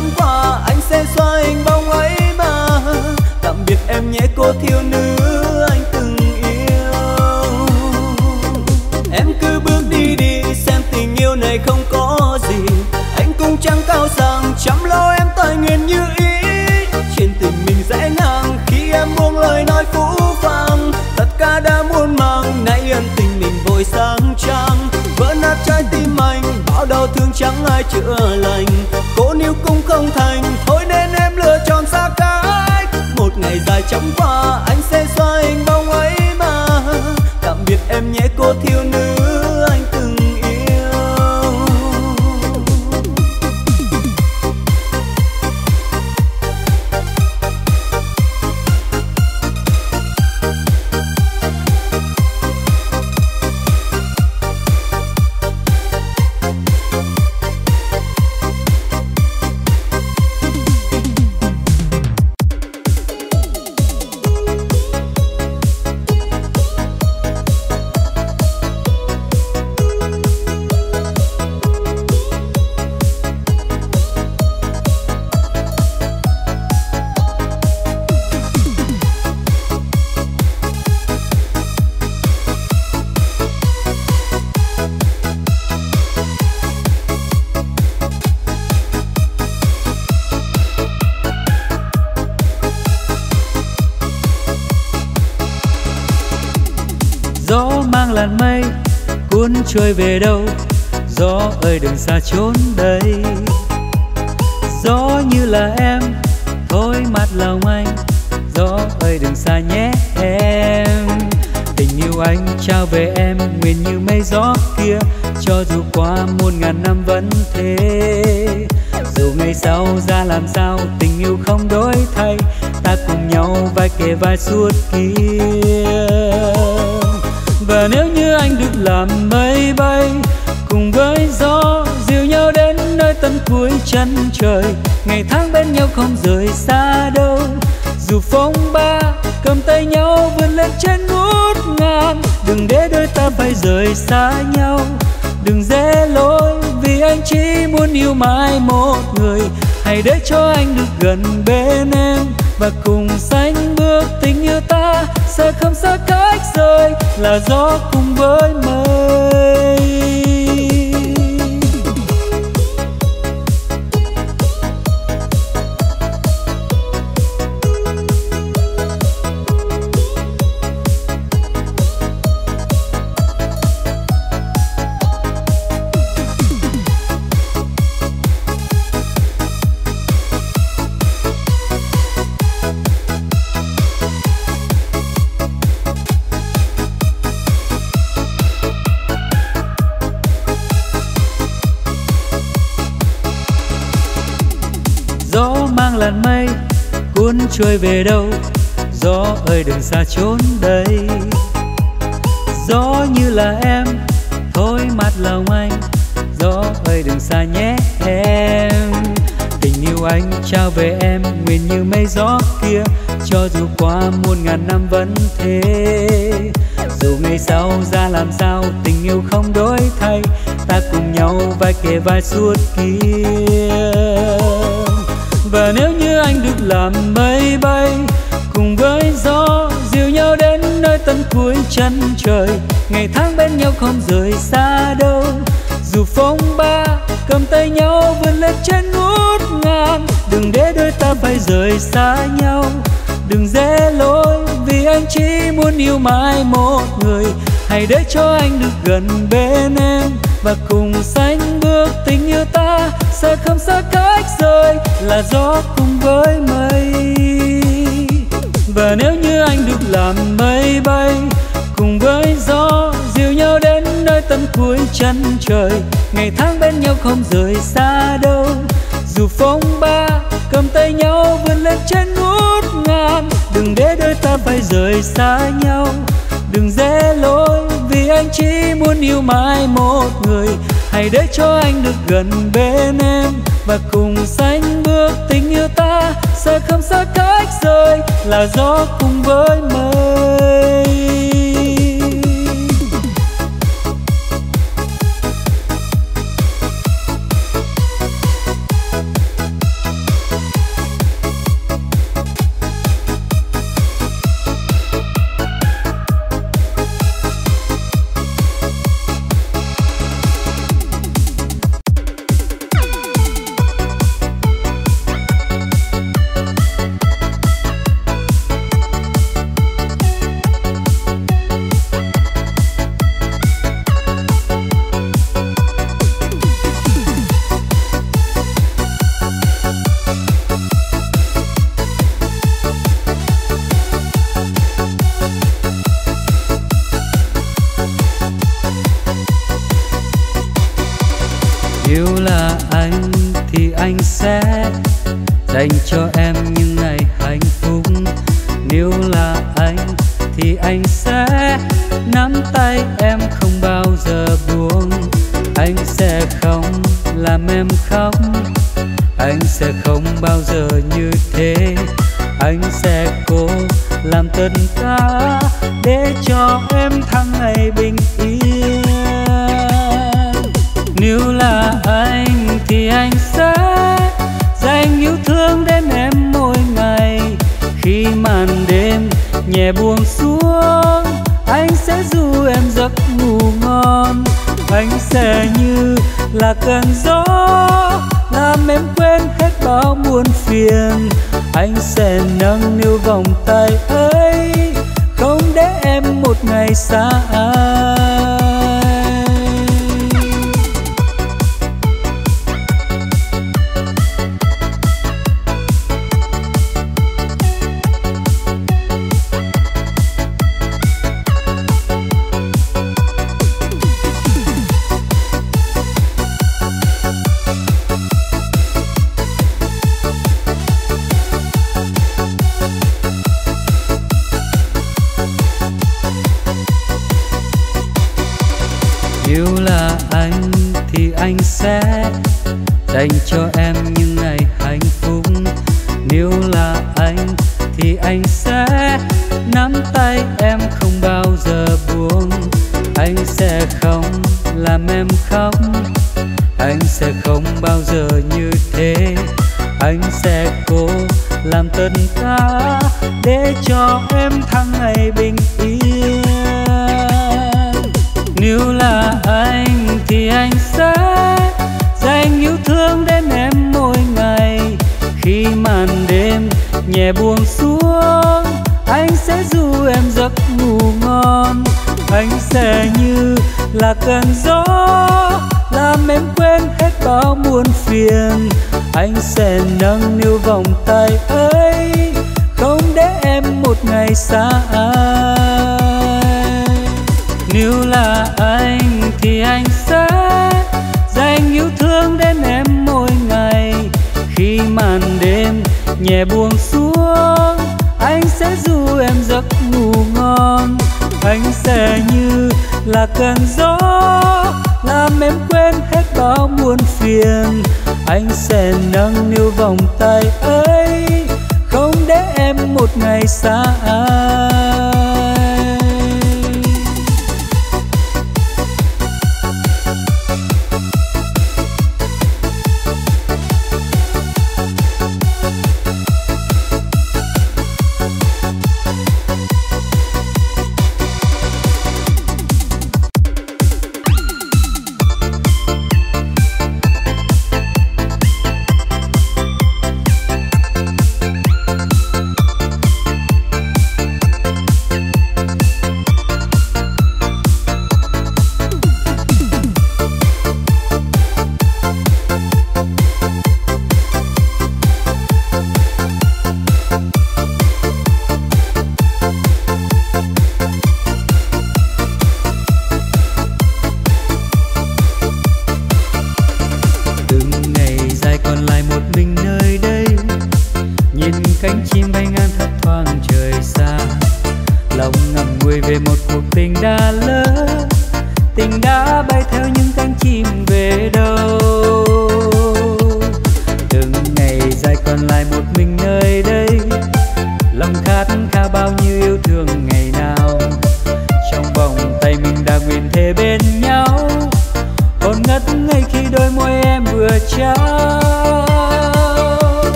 ngày qua anh sẽ xóa hình bóng ấy mà. Tạm biệt em nhé, cô thiếu nữ anh từng yêu. Em cứ bước đi đi, xem tình yêu này không có gì. Anh cũng chẳng cao sang, chăm lo em tài nguyện như ý. Trên tình mình dễ ngang, khi em buông lời nói phũ phàng. Tất cả đã muôn màng, nay ân tình mình vội sang trang vỡ nát trái tim anh, bao đau thương chẳng ai chữa lành cũng không thành trôi về đâu? Gió ơi, đừng xa trốn đây. Gió như là em, thôi mặt lòng anh. Gió ơi, đừng xa nhé em. Tình yêu anh trao về em, nguyện như mây gió kia. Cho dù qua muôn ngàn năm vẫn thế. Dù ngày sau ra làm sao, tình yêu không đổi thay. Ta cùng nhau vai kề vai suốt kia anh được làm mây bay, cùng với gió dìu nhau đến nơi tận cuối chân trời. Ngày tháng bên nhau không rời xa đâu, dù phong ba cầm tay nhau vươn lên trên ngút ngàn. Đừng để đôi ta phải rời xa nhau, đừng dễ lối vì anh chỉ muốn yêu mãi một người. Hãy để cho anh được gần bên em và cùng sánh là gió cùng với mây. Gió mang làn mây, cuốn trôi về đâu? Gió ơi, đừng xa trốn đây. Gió như là em thôi mặt lòng anh. Gió ơi, đừng xa nhé em. Tình yêu anh trao về em, nguyện như mây gió kia. Cho dù qua muôn ngàn năm vẫn thế. Dù ngày sau ra làm sao, tình yêu không đổi thay. Ta cùng nhau vai kề vai suốt kia và nếu như anh được làm mây bay, cùng với gió dìu nhau đến nơi tận cuối chân trời. Ngày tháng bên nhau không rời xa đâu, dù phong ba cầm tay nhau vươn lên trên ngút ngàn đừng để đôi ta phải rời xa nhau, đừng dễ lối vì anh chỉ muốn yêu mãi một người hãy để cho anh được gần bên em và cùng sánh bước tình yêu ta sẽ không xa cách rời, là gió cùng với mây. Và nếu như anh được làm mây bay, cùng với gió dìu nhau đến nơi tận cuối chân trời. Ngày tháng bên nhau không rời xa đâu, dù phong ba cầm tay nhau vươn lên trên ngút ngàn. Đừng để đôi ta phải rời xa nhau đừng dễ lối vì anh chỉ muốn yêu mãi một người. Hãy để cho anh được gần bên em và cùng sánh bước tình yêu ta sẽ không xa cách rời, là gió cùng với mây. sẽ nâng niu vòng tay ấy không để em một ngày xa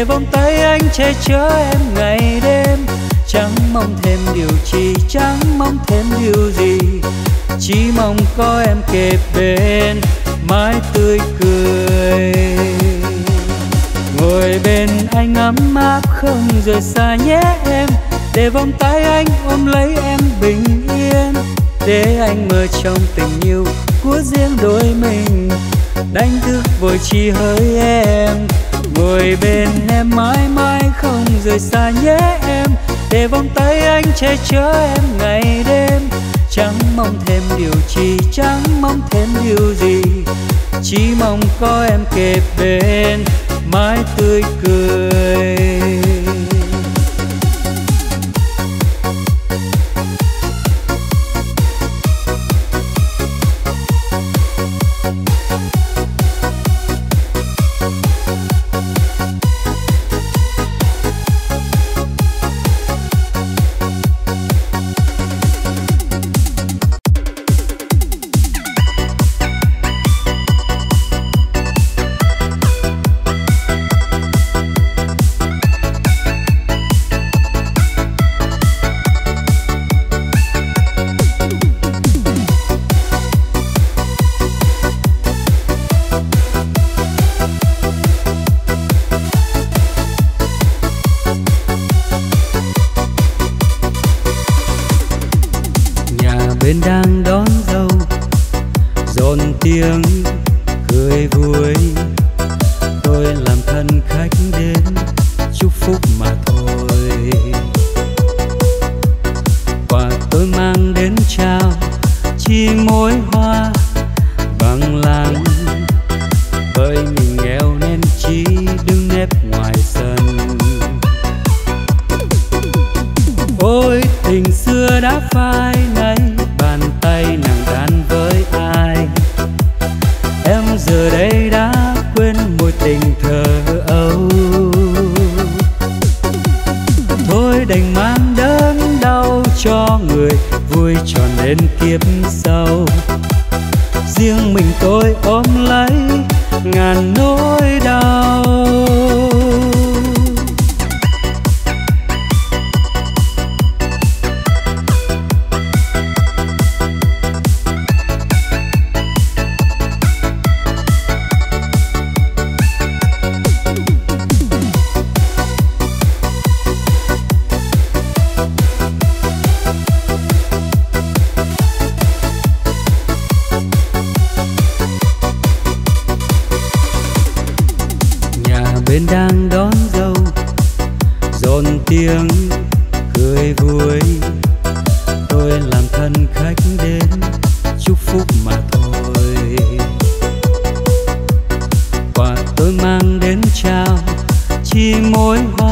để vòng tay anh che chở em ngày đêm. Chẳng mong thêm điều chi, chẳng mong thêm điều gì. Chỉ mong có em kề bên, mãi tươi cười. Ngồi bên anh ấm áp, không rời xa nhé em. Để vòng tay anh ôm lấy em bình yên. Để anh mơ trong tình yêu của riêng đôi mình. Đánh thức vội chi hơi em ngồi bên em mãi mãi không rời xa nhé em. Để vòng tay anh che chở em ngày đêm. Chẳng mong thêm điều chi, chẳng mong thêm điều gì. Chỉ mong có em kề bên, mãi tươi cười. Chi mối hoa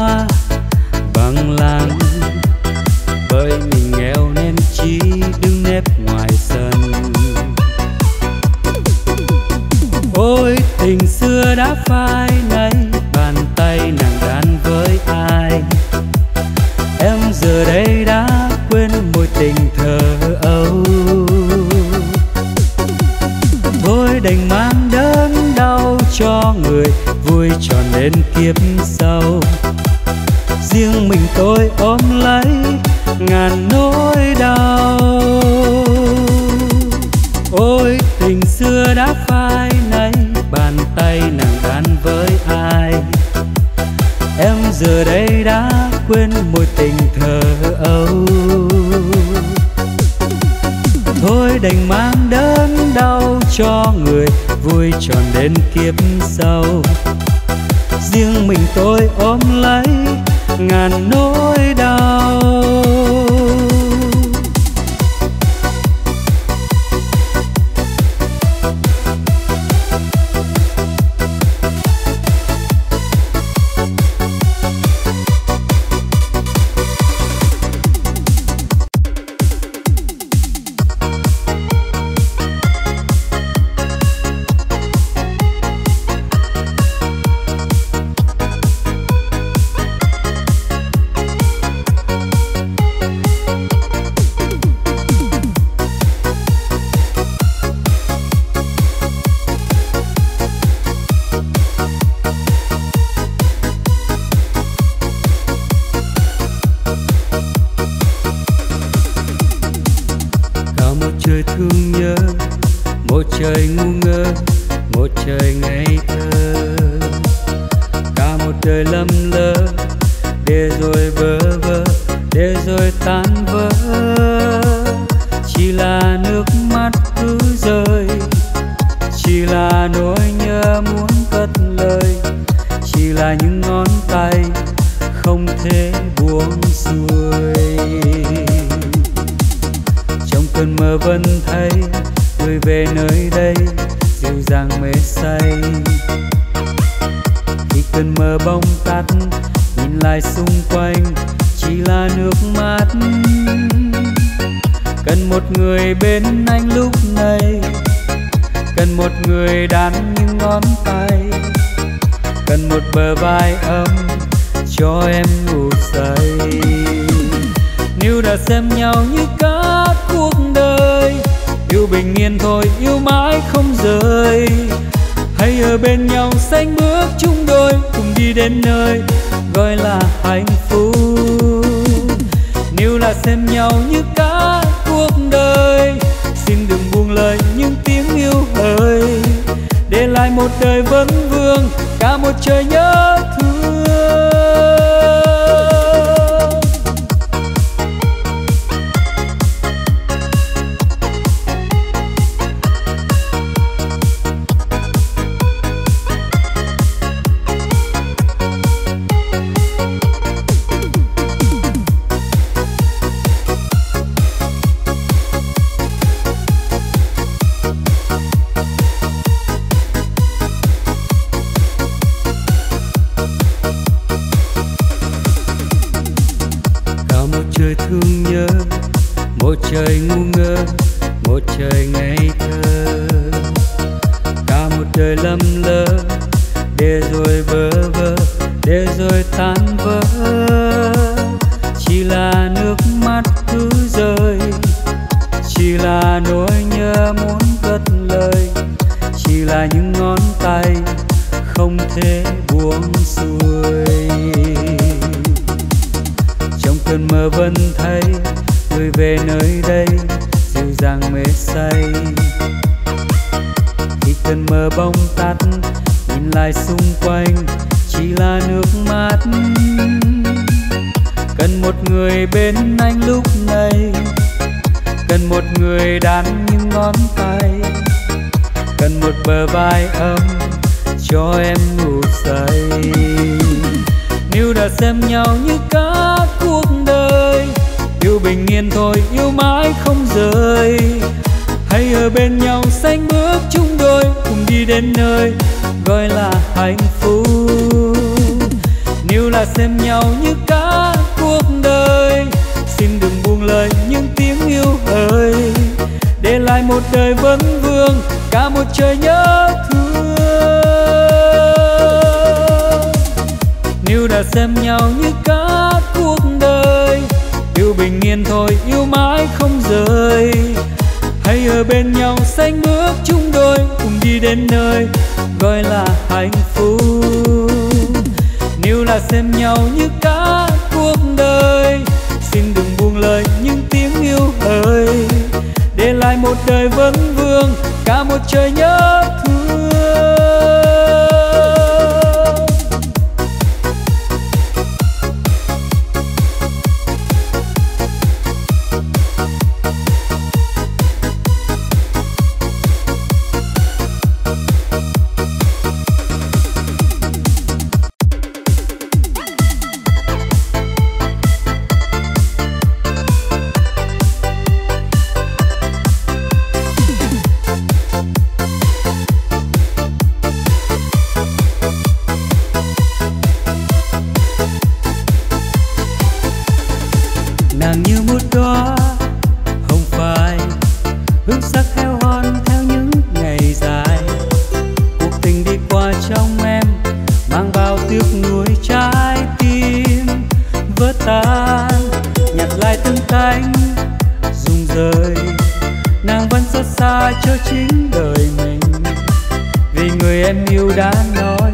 yêu đã nói.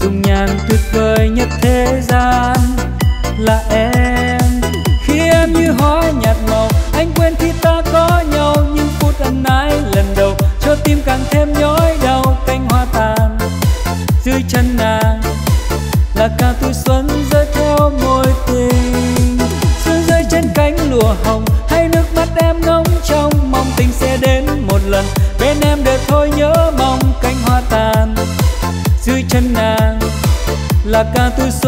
Dung nhan tuyệt vời nhất thế gian. cantos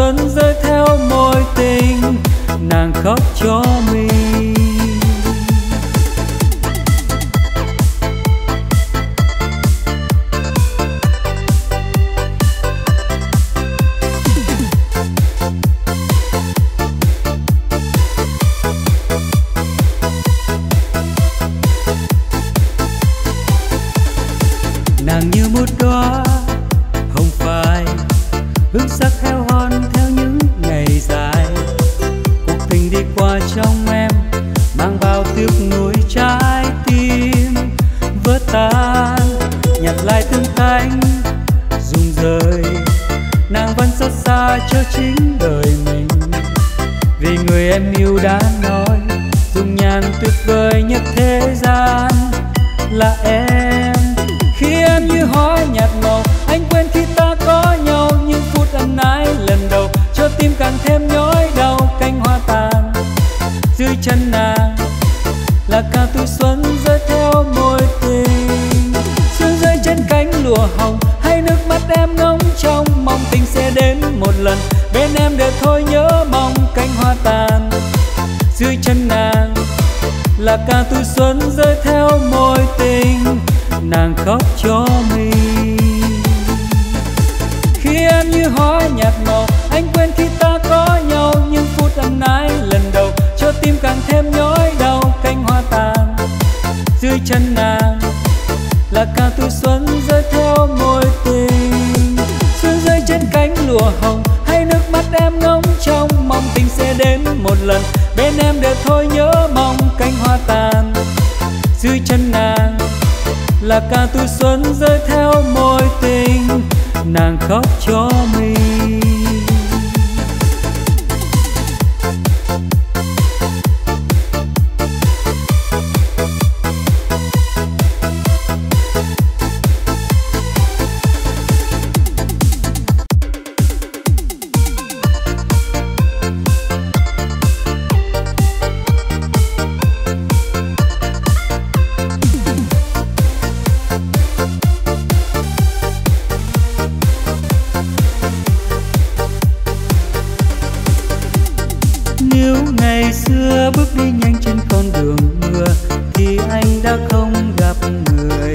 nếu ngày xưa bước đi nhanh trên con đường mưa, thì anh đã không gặp người.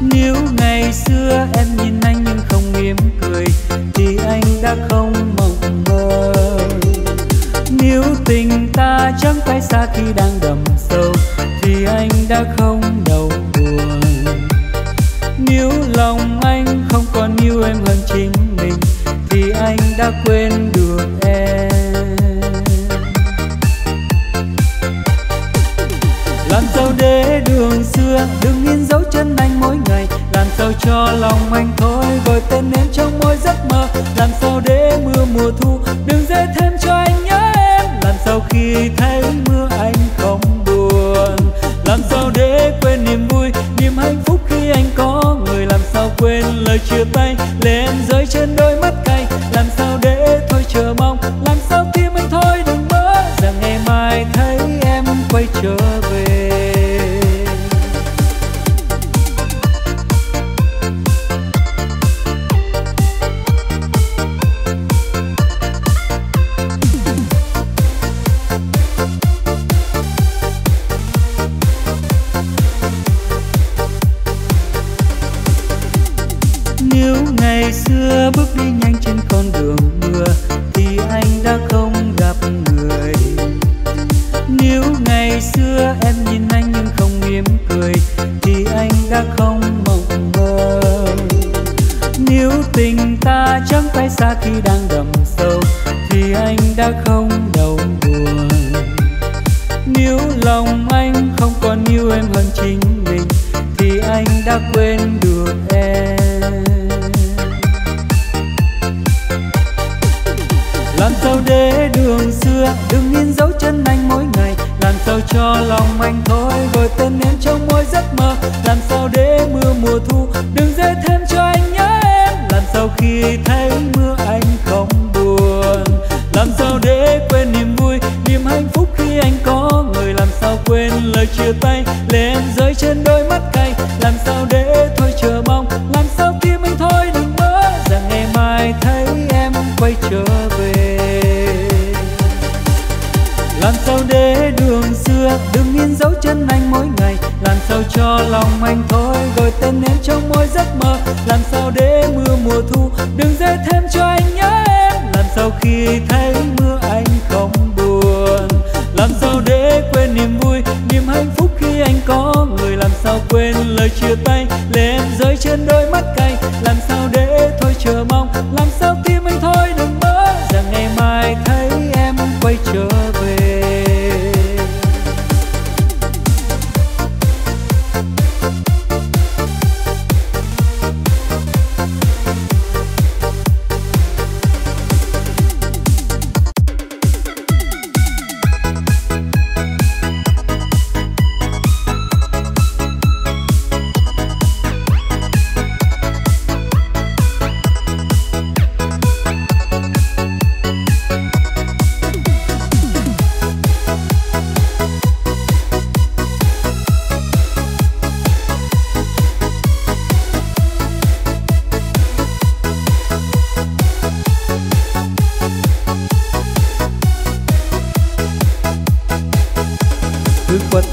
Nếu ngày xưa em nhìn anh nhưng không mỉm cười, thì anh đã không mộng mơ. Nếu tình ta chẳng phải xa khi đang đầm sâu, thì anh đã không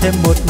thêm một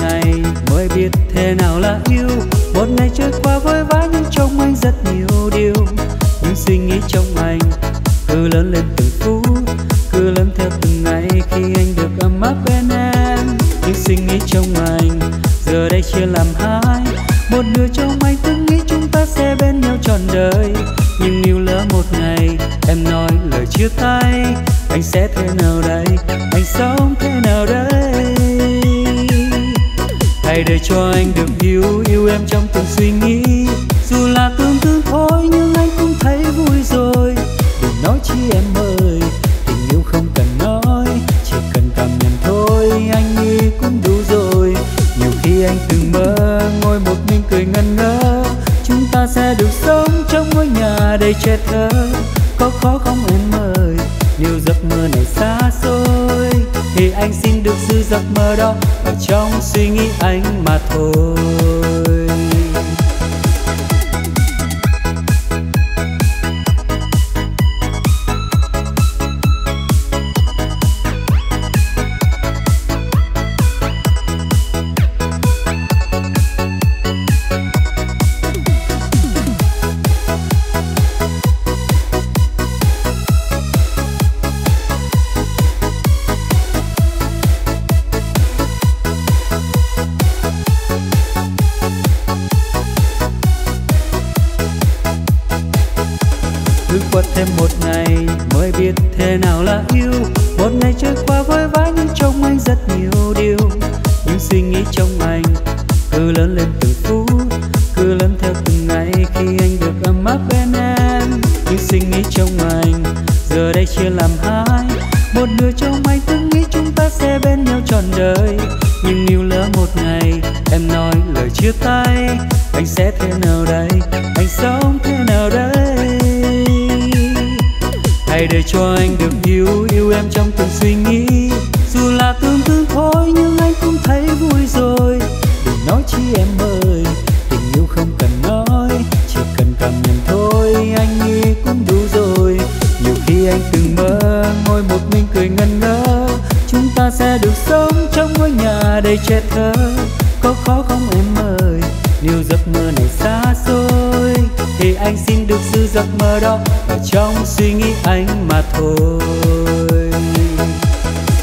trong suy nghĩ anh mà thôi.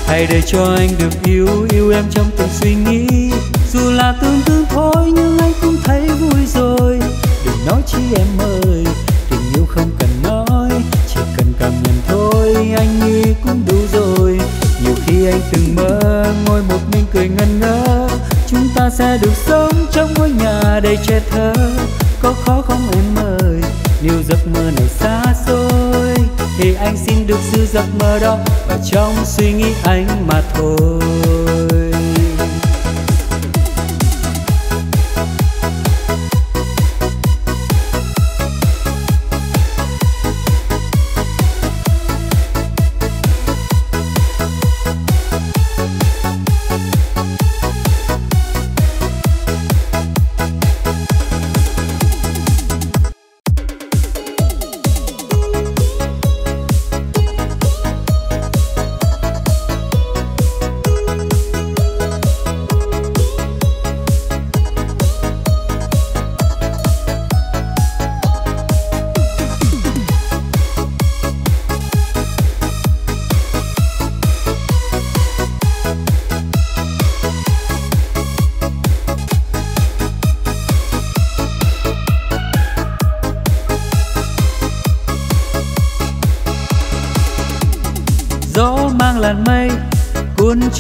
Hãy để cho anh được yêu yêu em trong từng suy nghĩ. Dù là tương tư thôi, nhưng anh cũng thấy vui rồi. Đừng nói chi em ơi, tình yêu không cần nói. Chỉ cần cảm nhận thôi, anh nghĩ cũng đủ rồi. Nhiều khi anh từng mơ ngồi một mình cười ngần ngơ. Chúng ta sẽ được sống trong ngôi nhà đầy che thơ. Có khó không em ơi nếu giấc mơ này xa xôi, thì anh xin được giữ giấc mơ đó. Ở trong suy nghĩ anh mà thôi.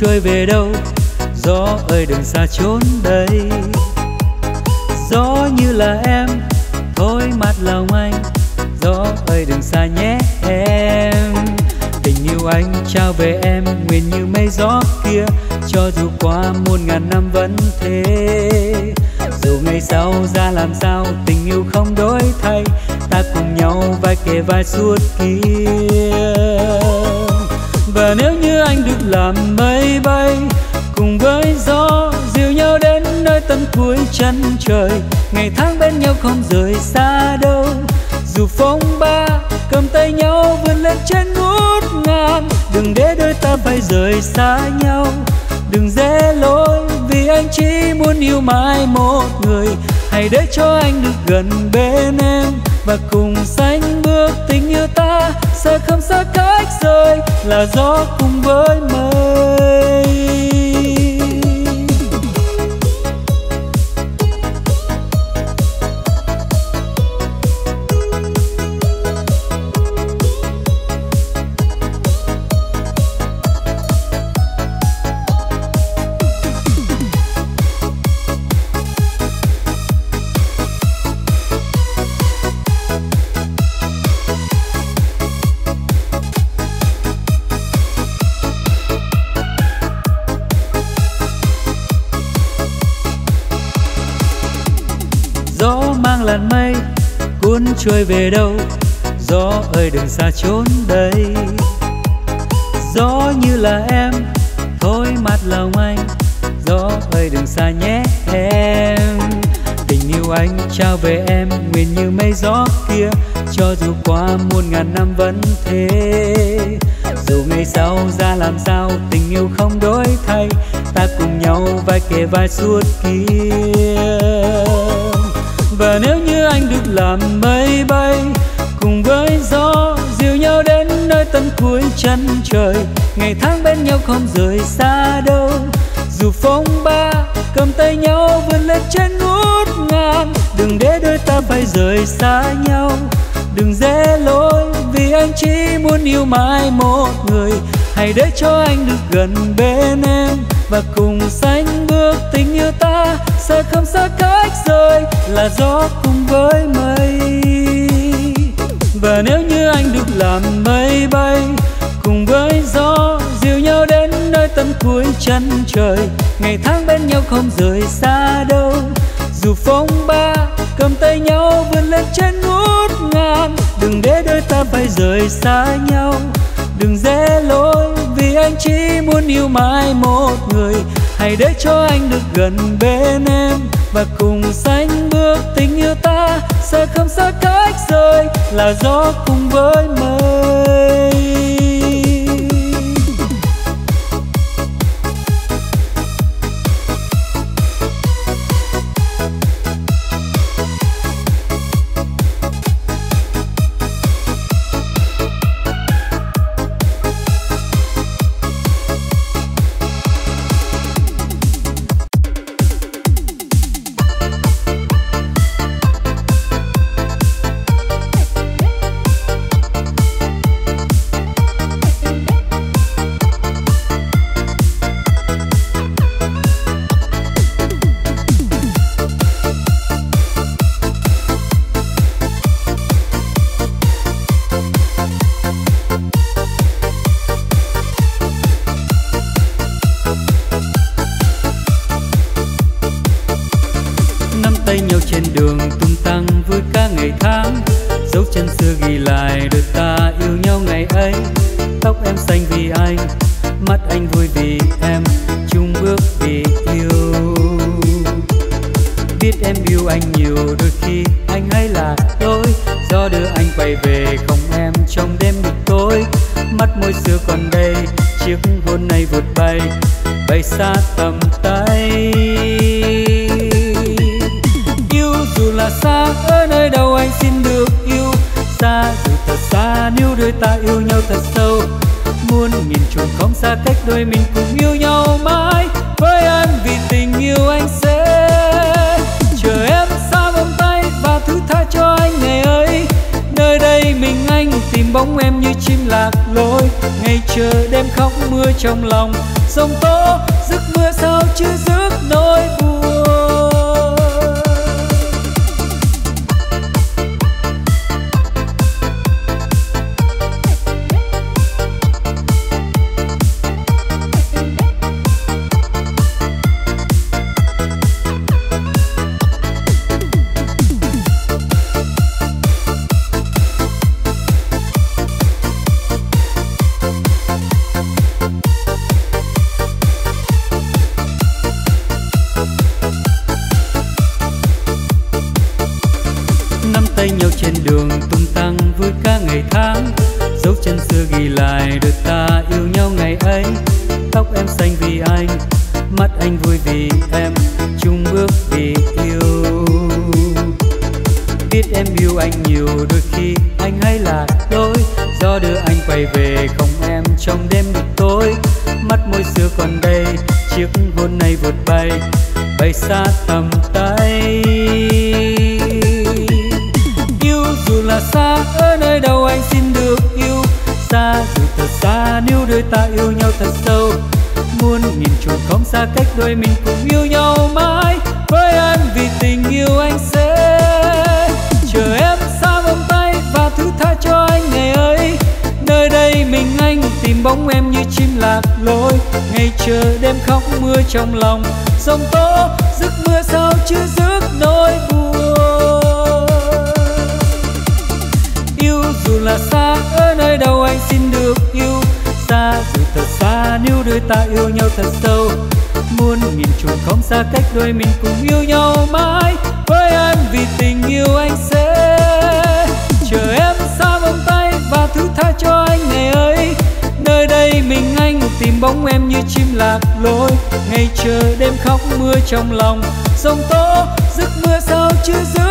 Trôi về đâu? Rời xa nhau. Đừng dễ lối vì anh chỉ muốn yêu mãi một người. Hãy để cho anh được gần bên em và cùng sánh bước tình yêu ta sẽ không xa cách rời là gió cùng với về đâu? Gió ơi, đừng xa trốn đây. Gió như là em, thôi mặt lòng anh. Gió ơi, đừng xa nhé em. Tình yêu anh trao về em, nguyện như mây gió kia. Cho dù qua muôn ngàn năm vẫn thế. Dù ngày sau ra làm sao, tình yêu không đổi thay. Ta cùng nhau vai kề vai suốt kia. Và nếu như anh được làm mây bay, cùng với gió dìu nhau đến nơi tận cuối chân trời. Ngày tháng bên nhau không rời xa đâu, dù phong ba cầm tay nhau vươn lên trên ngút ngàn đừng để đôi ta phải rời xa nhau, đừng dễ lối vì vì anh chỉ muốn yêu mãi một người. Hãy để cho anh được gần bên em và cùng sánh bước tình yêu ta, sẽ không xa cách rời là gió cùng với mây. Và nếu như anh được làm mây bay, cùng với gió dìu nhau đến nơi tận cuối chân trời. Ngày tháng bên nhau không rời xa đâu, dù phong ba cầm tay nhau vươn lên trên ngút ngàn. Đừng để đôi ta phải rời xa nhau, đừng dễ lối vì anh chỉ muốn yêu mãi một người. Hãy để cho anh được gần bên em và cùng sánh bước tình yêu ta sẽ không xa cách rời, là gió cùng với mây. Thấy mình anh tìm bóng em như chim lạc lối. Ngày chờ đêm khóc mưa trong lòng sông tố, giấc mưa sao chưa rước nỗi buồn. Sông tố giấc mưa sao chưa dứt nỗi buồn. Yêu dù là xa, ở nơi đâu anh xin được yêu. Xa dù thật xa, nếu đôi ta yêu nhau thật sâu. Muôn nghìn trùng không xa cách đôi mình cùng yêu nhau mãi. Với em vì tình yêu anh sẽ chờ em xa vòng tay và thứ tha cho anh ngày ấy. Nơi đây mình anh tìm bóng em như chim lạc lối. Ngày chờ khóc mưa trong lòng. Sông tố giấc mưa sao chưa dứt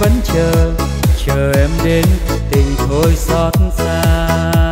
vẫn chờ chờ em đến tình thôi xót xa.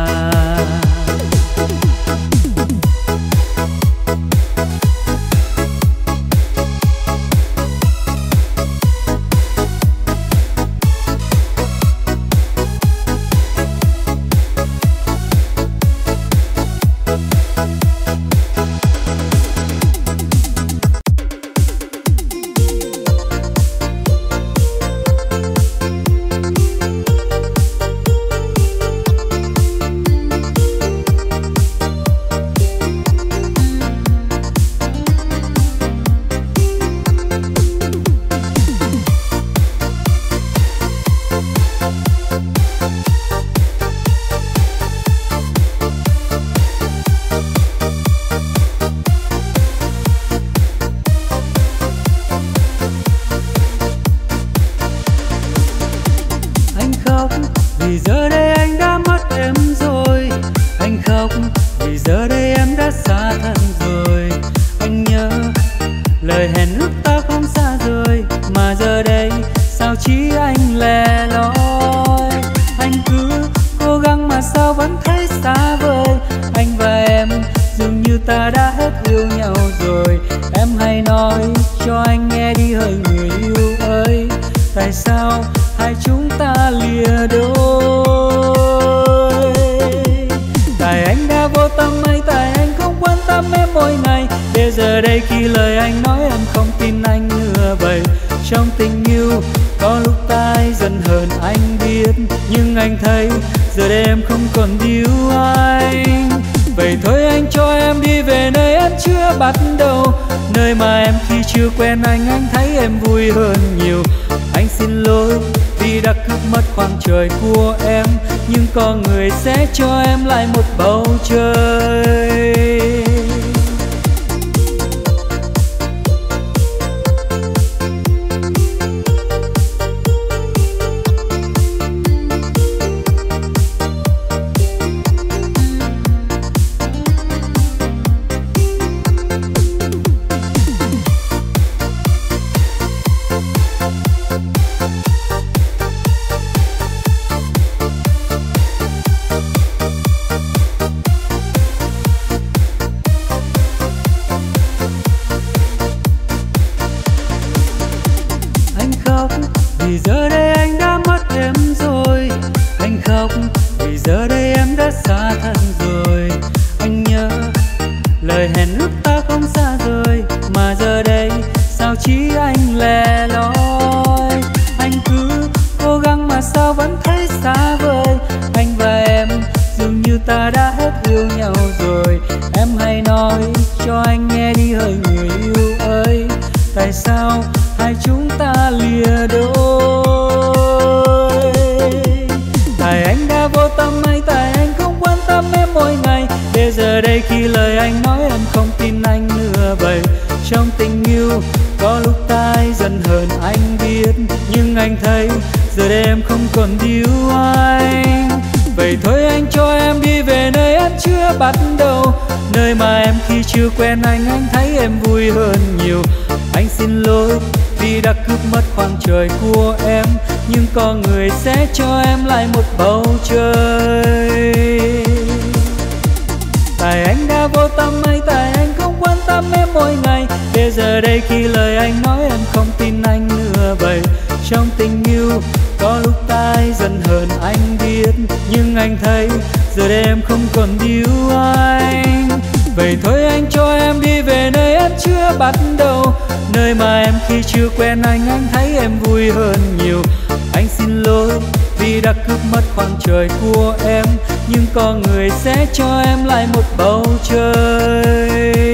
đây khi lời anh nói em không tin anh nữa. Vậy trong tình yêu, có lúc ta ai dần hờn anh biết, nhưng anh thấy giờ đây em không còn yêu anh. Vậy thôi anh cho em đi về nơi em chưa bắt đầu, nơi mà em khi chưa quen anh anh thấy em vui hơn nhiều. Anh xin lỗi vì đã cướp mất khoảng trời của em, nhưng có người sẽ cho em lại một bầu trời. giờ đây khi lời anh nói em không tin anh nữa vậy trong tình yêu, có lúc ta dần hơn anh biết, nhưng anh thấy giờ đây em không còn yêu anh. Vậy thôi anh cho em đi về nơi em chưa bắt đầu. Nơi mà em khi chưa quen anh anh thấy em vui hơn nhiều. Anh xin lỗi vì đã cướp mất khoảng trời của em, nhưng có người sẽ cho em lại một bầu trời.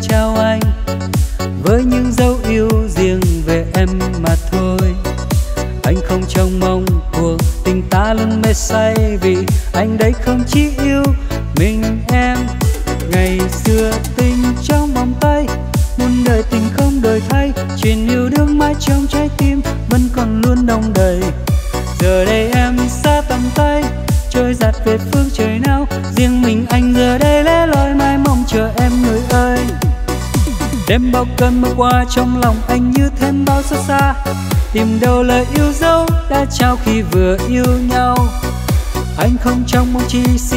Trao không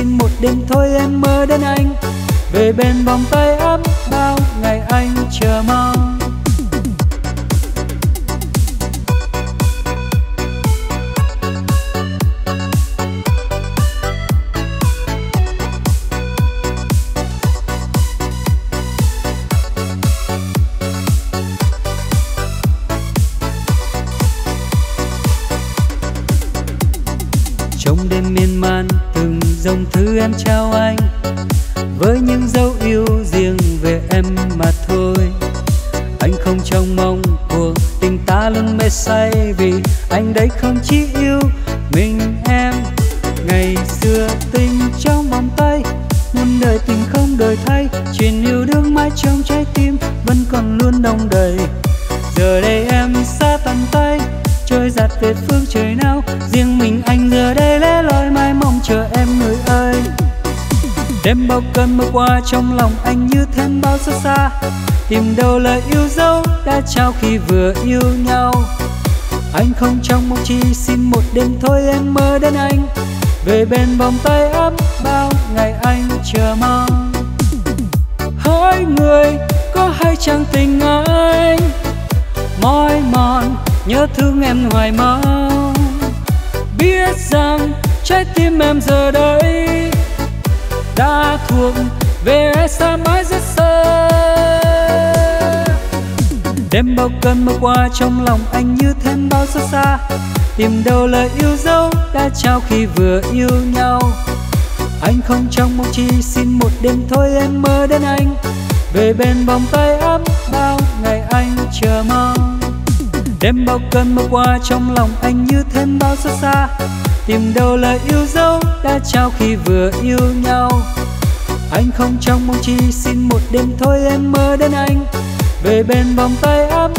chi xin một đêm thôi em mơ đến anh. Về bên vòng tay ấm bao ngày anh chờ mong. Đêm bao cơn mưa qua trong lòng anh như thêm bao xa xa. Tìm đâu lời yêu dấu đã trao khi vừa yêu nhau. Anh không trong mong chi xin một đêm thôi em mơ đến anh. Về bên vòng tay ấm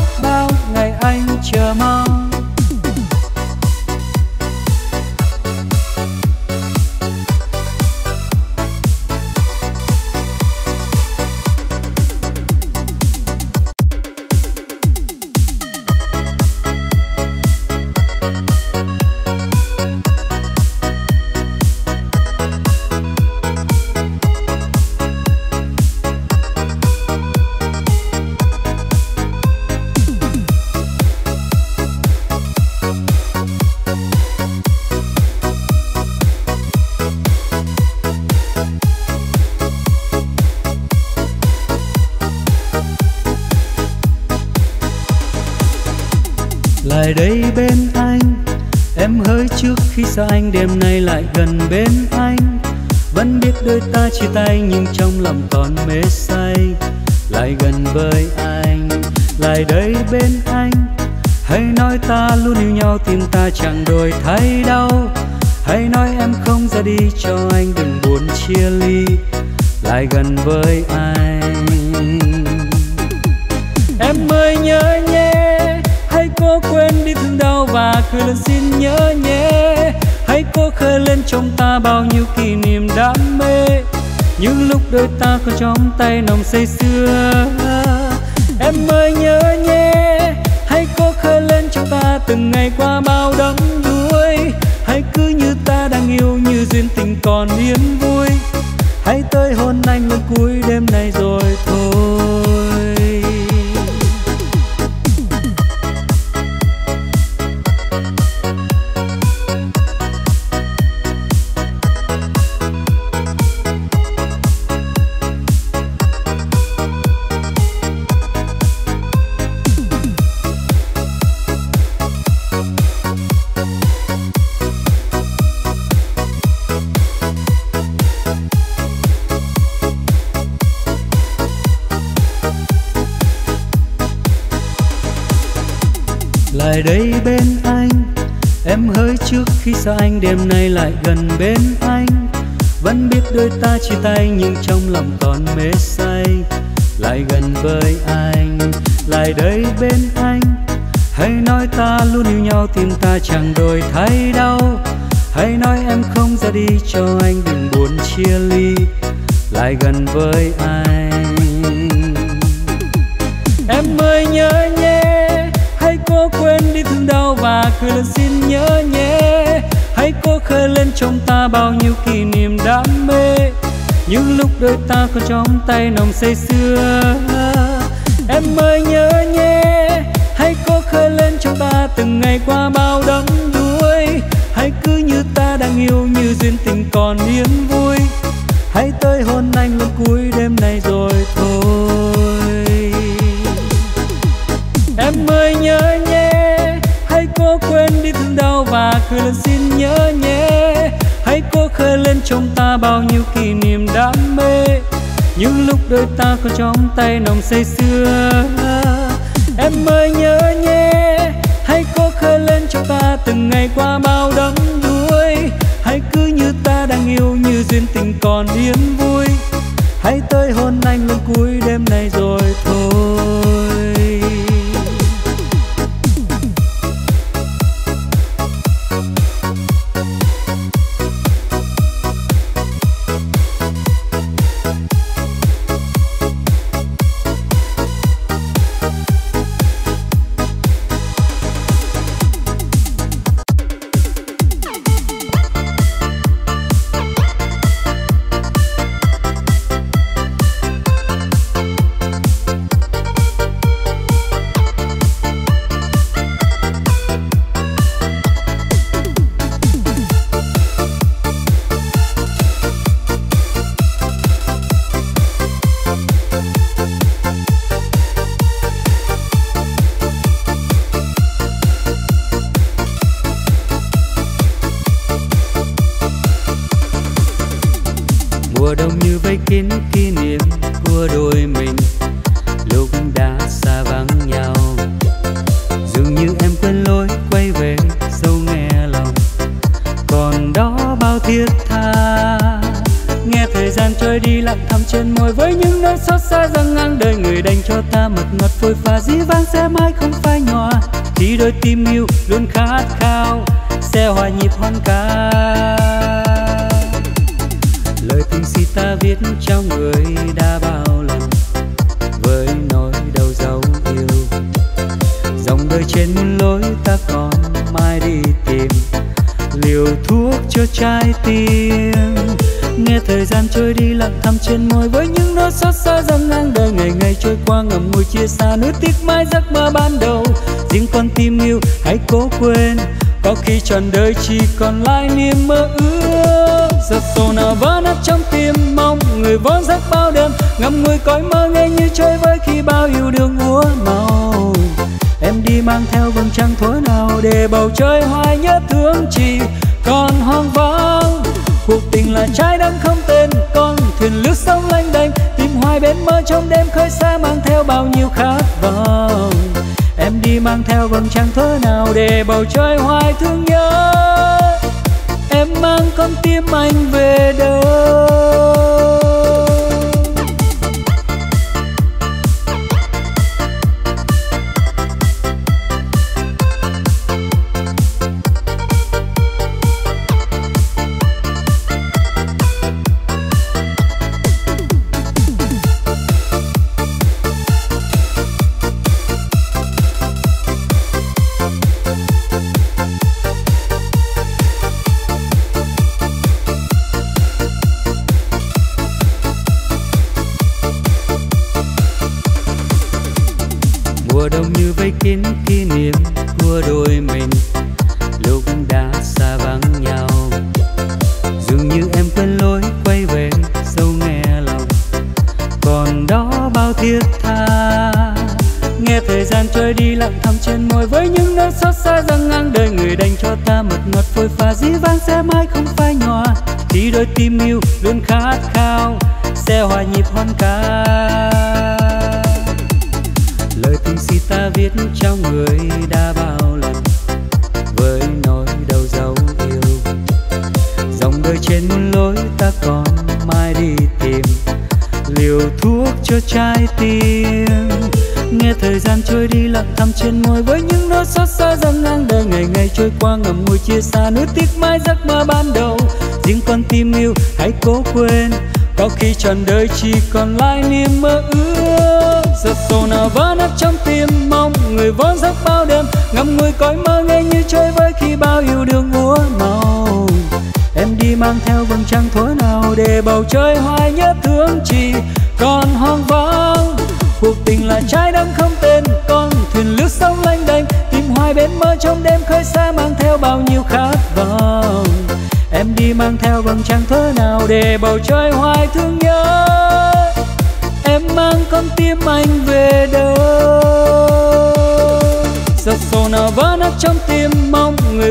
xa anh, đêm nay lại gần bên anh. Vẫn biết đôi ta chia tay, nhưng trong lòng còn mê say. Lại gần với anh, lại đây bên anh. Hãy nói ta luôn yêu nhau, tim ta chẳng đổi thay đâu. Hãy nói em không ra đi, cho anh đừng buồn chia ly. Lại gần với anh. Em ơi, nhớ nhé, hãy cố quên đi thương đau và cười lên xin nhớ nhé cố khơi lên trong ta bao nhiêu kỷ niệm đam mê. Những lúc đôi ta còn trong tay nồng say xưa em ơi nhớ nhé, hãy cố khơi lên trong ta từng ngày qua bao đắm đuối. Hãy cứ như ta đang yêu như duyên tình còn yên vui. Sao anh, đêm nay lại gần bên anh. Vẫn biết đôi ta chia tay, nhưng trong lòng còn mê say. Lại gần với anh, lại đây bên anh. Hãy nói ta luôn yêu nhau, tim ta chẳng đổi thay đâu. Hãy nói em không ra đi, cho anh đừng buồn chia ly. Lại gần với anh. Em ơi, nhớ nhé, hãy cố quên đi thương đau và cười lần xin nhớ nhé khơi lên trong ta bao nhiêu kỷ niệm đam mê. Những lúc đôi ta còn trong tay nồng say xưa em ơi nhớ nhé, hãy cố khơi lên trong ta từng ngày qua bao đắm đuối. Hãy cứ như ta đang yêu như duyên tình còn yên vui. Hãy tới hôn anh lần cuối đêm nay rồi thôi. Em ơi nhớ nhé đau lên xin nhớ nhé. Hãy cố khơi lên trong ta bao nhiêu kỷ niệm đam mê. Những lúc đôi ta còn trong tay nồng say xưa. em ơi nhớ nhé, hãy cố khơi lên trong ta từng ngày qua bao đắm đuối. Hãy cứ như ta đang yêu như duyên tình còn yên vui. Hãy tới hôn bầu trời hoa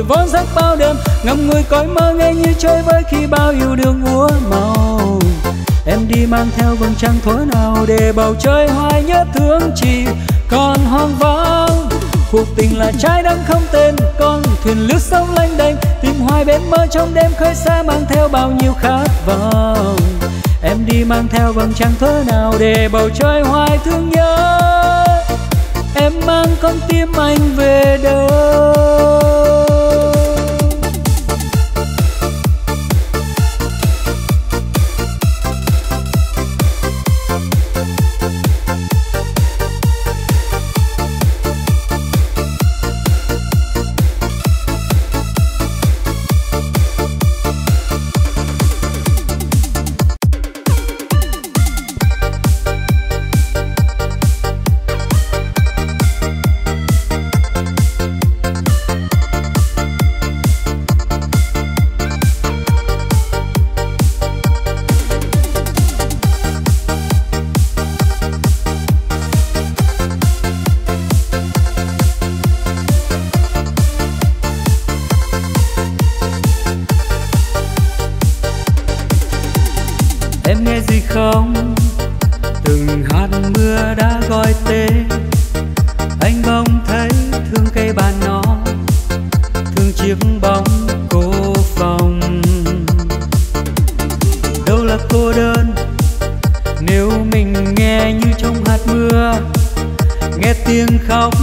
vô giấc bao đêm. Ngắm người cõi mơ ngây như chơi với khi bao yêu đương úa màu. Em đi mang theo vầng trăng thối nào để bầu trời hoài nhớ thương chỉ còn hoang vắng, cuộc tình là trái đắng không tên. Con thuyền lướt sông lanh đênh, tìm hoài bến mơ trong đêm khơi xa mang theo bao nhiêu khát vọng. Em đi mang theo vầng trăng thơ nào để bầu trời hoài thương nhớ. Em mang con tim anh về đâu anh bỗng thấy thương cây bàn nó, thương chiếc bóng cô phòng. Đâu là cô đơn, nếu mình nghe như trong hạt mưa, nghe tiếng khóc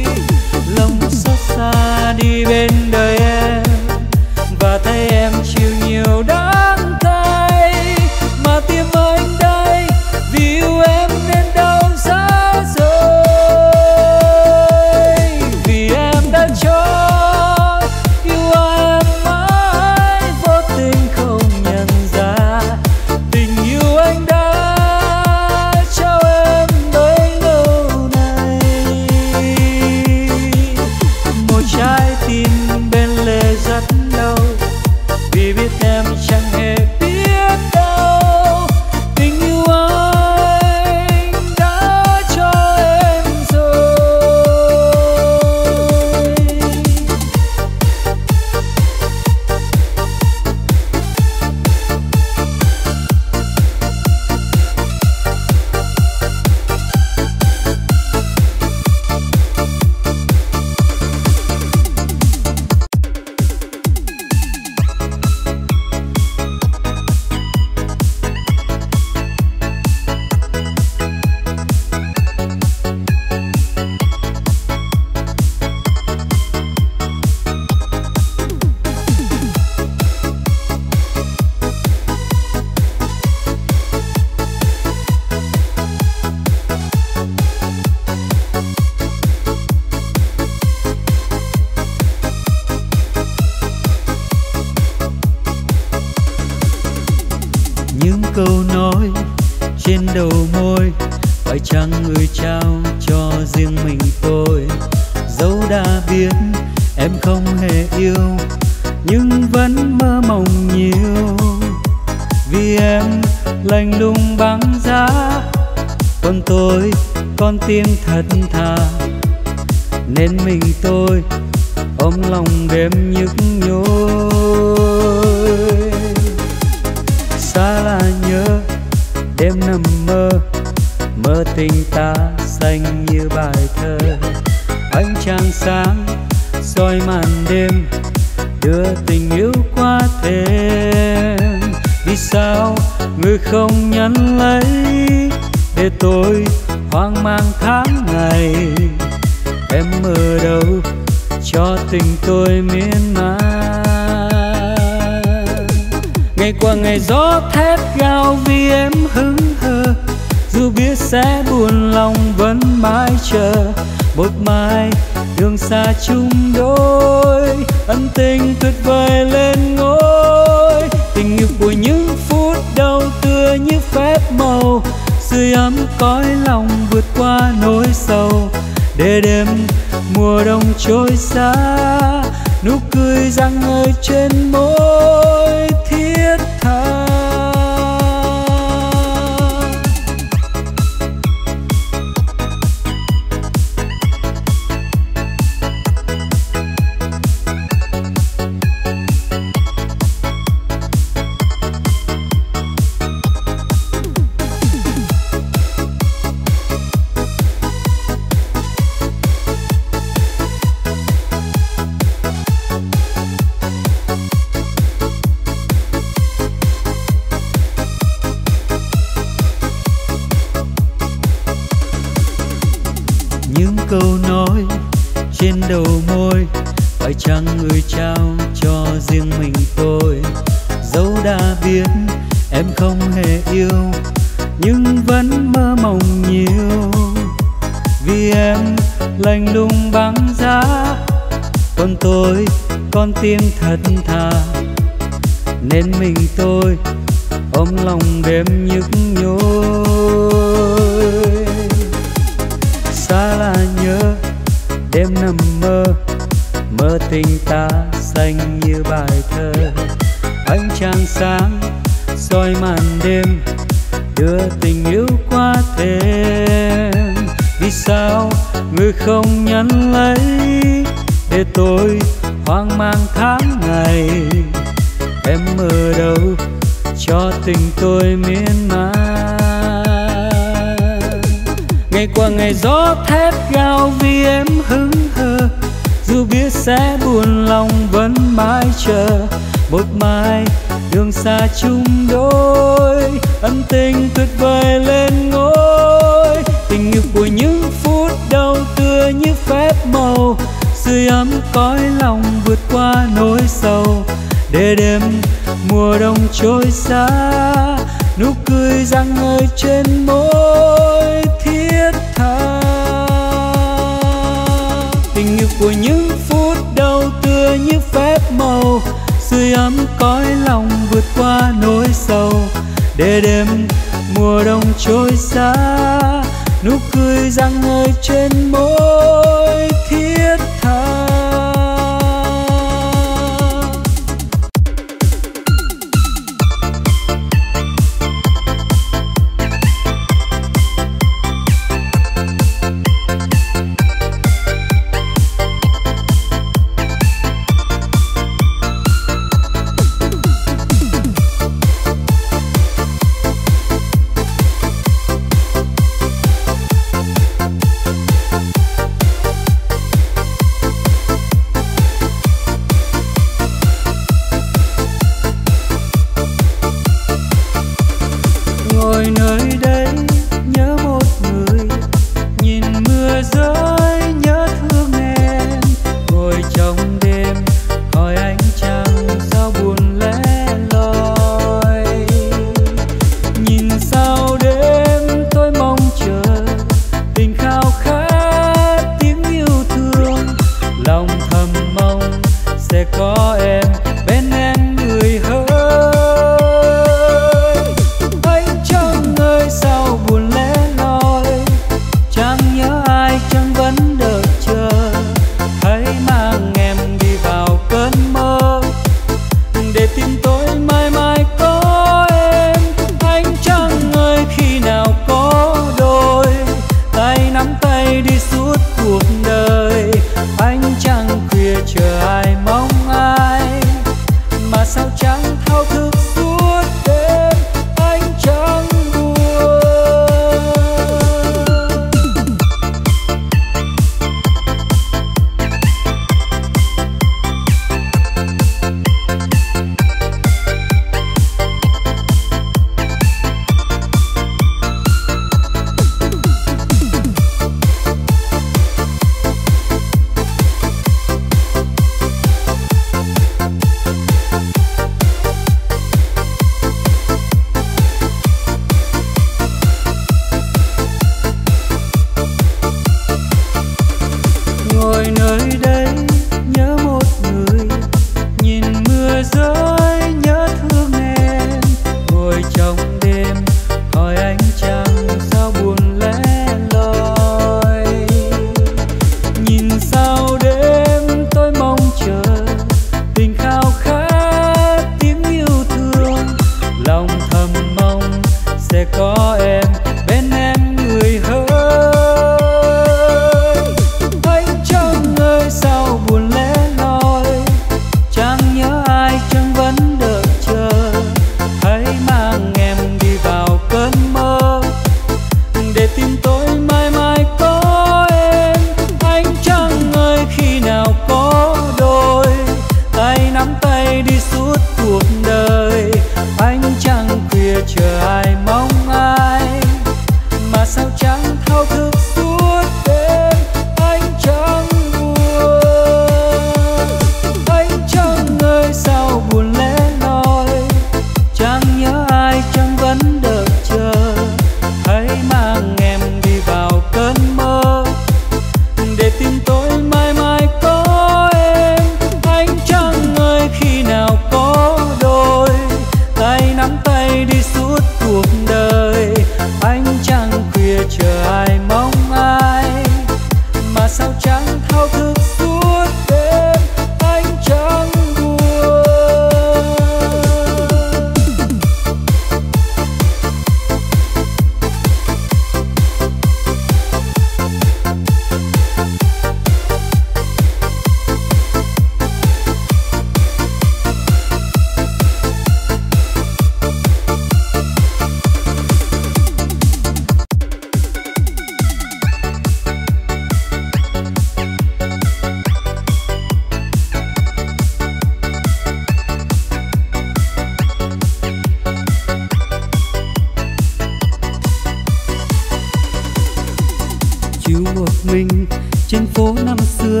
mình. Trên phố năm xưa,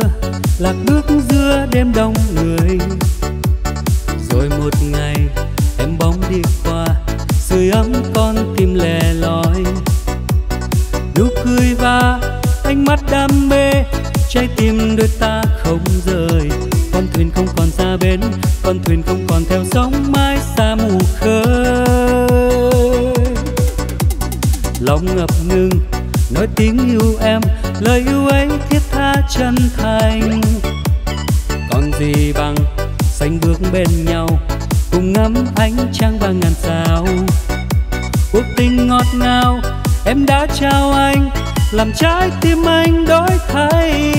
lạc bước giữa đêm đông người. Rồi một ngày, em bóng đi qua, sưởi ấm con tim lẻ loi. Nụ cười và ánh mắt đam mê, trái tim đôi ta không rời. Con thuyền không còn xa bến, con thuyền không còn theo sóng mãi xa mù khơi. Lòng ngập ngừng, nói tiếng yêu em lời yêu ấy thiết tha chân thành. Còn gì bằng sánh bước bên nhau, cùng ngắm ánh trăng và ngàn sao. Cuộc tình ngọt ngào, em đã trao anh, làm trái tim anh đổi thay.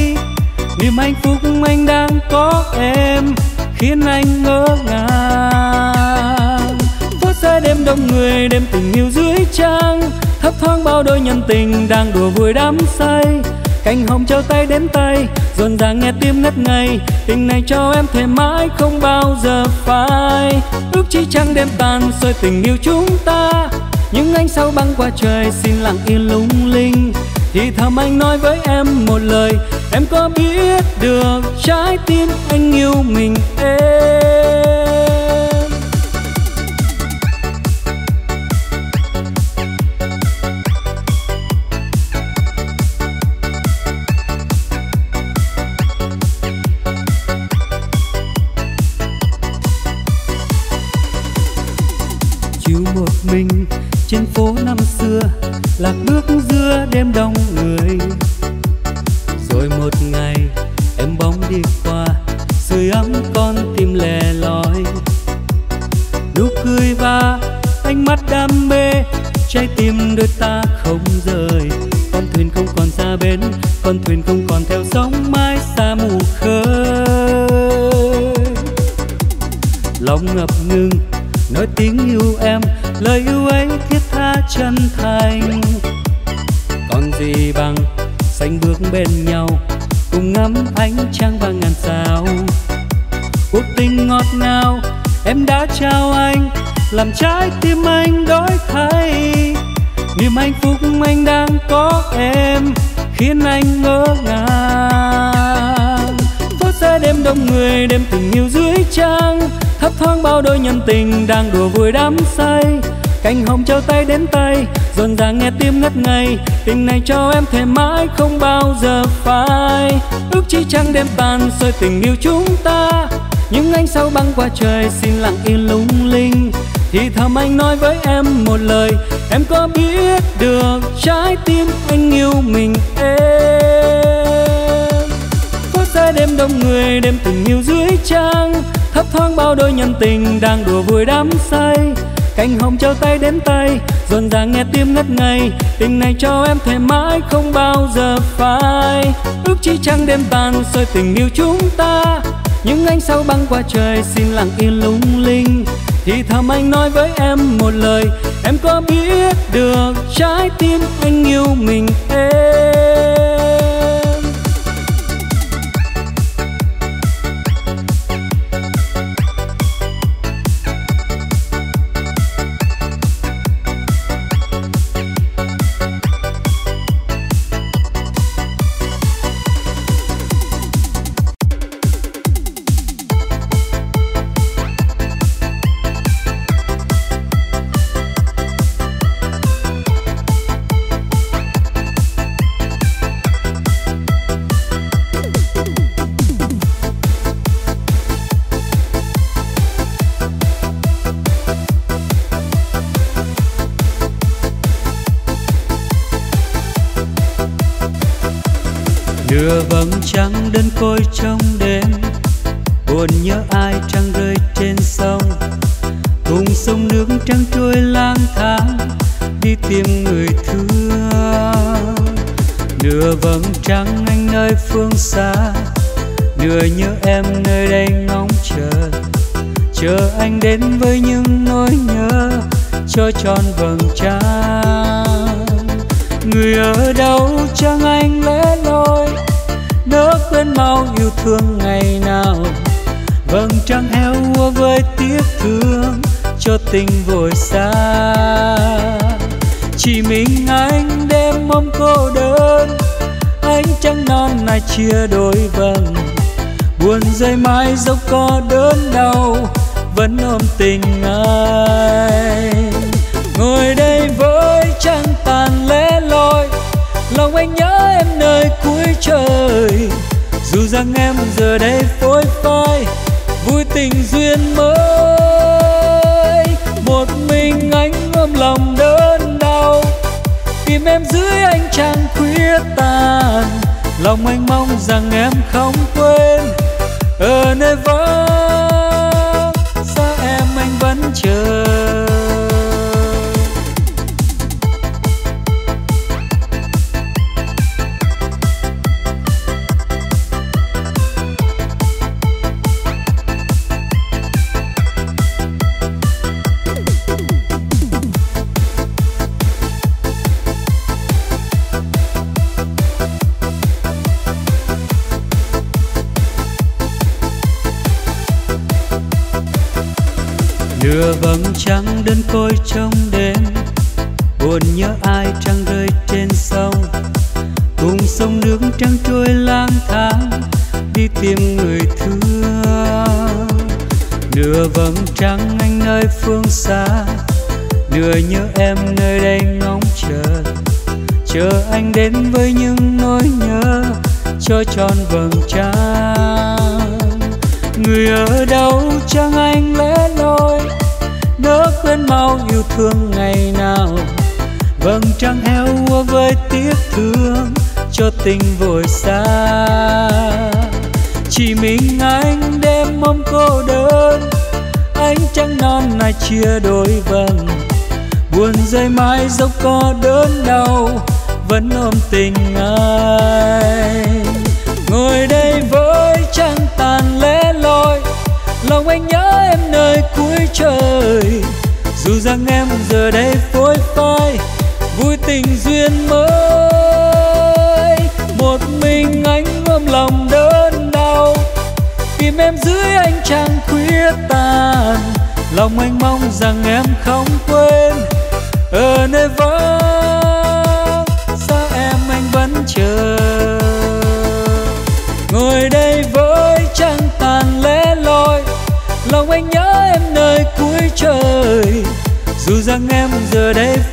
Niềm hạnh phúc anh đang có em, khiến anh ngỡ ngàng. Phố xa đêm đông người, đêm tình yêu dưới trăng, thấp thoáng bao đôi nhân tình đang đùa vui đắm say cánh hồng trao tay đến tay dồn ràng nghe tim ngất ngây. Tình này cho em thề mãi không bao giờ phai. Ước chi trăng đêm tàn soi tình yêu chúng ta. Những ánh sao băng qua trời xin lặng yên lung linh. Thì thầm anh nói với em một lời, em có biết được trái tim anh yêu mình em đắm say. Cành hồng trao tay đến tay, rộn ràng nghe tim ngất ngây. Tình này cho em thề mãi không bao giờ phai. Ước chi trăng đêm tàn rơi tình yêu chúng ta. Những ánh sao băng qua trời xin lặng yên lung linh. Thì thầm anh nói với em một lời, em có biết được trái tim anh yêu mình em? Phút giây đêm đông người, đêm tình yêu dưới trăng thấp thoáng bao đôi nhân tình đang đùa vui đắm say. Cánh hồng trao tay đến tay, rộn ràng nghe tim ngất ngây. Tình này cho em thề mãi không bao giờ phai. Ước chi trăng đêm tàn, soi tình yêu chúng ta. Những ánh sao băng qua trời, xin lặng yên lung linh. Thì thầm anh nói với em một lời, em có biết được trái tim anh yêu mình em chờ anh đến với những nỗi nhớ cho tròn vầng trăng. Người ở đâu chẳng anh lẽ loi, nỡ quên mau yêu thương ngày nào. Vầng trăng heo ua với tiếc thương cho tình vội xa. Chỉ mình anh đêm mong cô đơn, ánh trăng non này chia đôi vầng. Buồn rơi mãi dẫu có đớn đau vẫn ôm tình ai. Ngồi đây với trăng tàn lẻ loi, lòng anh nhớ em nơi cuối trời. Dù rằng em giờ đây phôi phai, vui tình duyên mới. Một mình anh ôm lòng đớn đau, tìm em dưới ánh trăng khuya tàn. Lòng anh mong rằng em không quên. Em